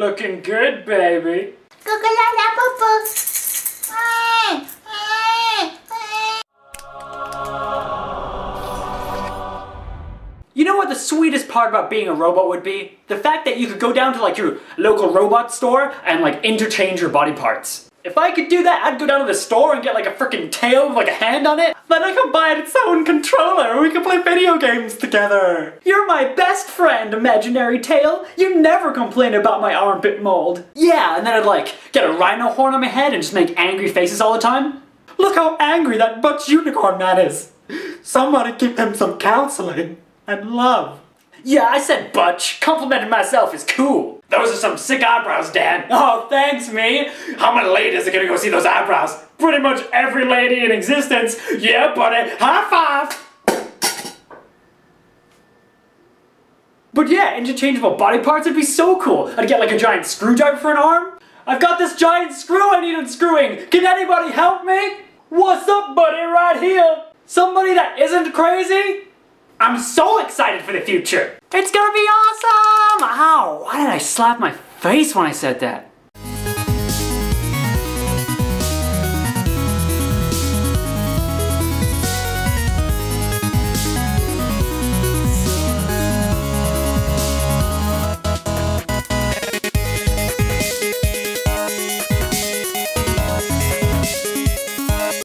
Looking good, baby. You know what the sweetest part about being a robot would be? The fact that you could go down to like your local robot store and like interchange your body parts. If I could do that, I'd go down to the store and get like a freaking tail with like a hand on it. Then I could buy it its own controller and we could play video games together. You're my best friend, imaginary tail. You never complain about my armpit mold. Yeah, and then I'd like get a rhino horn on my head and just make angry faces all the time. Look how angry that Butch Unicorn man is. Somebody give him some counseling and love. Yeah, I said Butch. Complimenting myself is cool. Those are some sick eyebrows, Dad. Oh, thanks, me. How many ladies are gonna go see those eyebrows? Pretty much every lady in existence. Yeah, buddy. High five. But yeah, interchangeable body parts would be so cool. I'd get like a giant screwdriver for an arm. I've got this giant screw I need unscrewing. Can anybody help me? What's up, buddy, right here? Somebody that isn't crazy? I'm so excited for the future. It's gonna be awesome! Ow, why did I slap my face when I said that?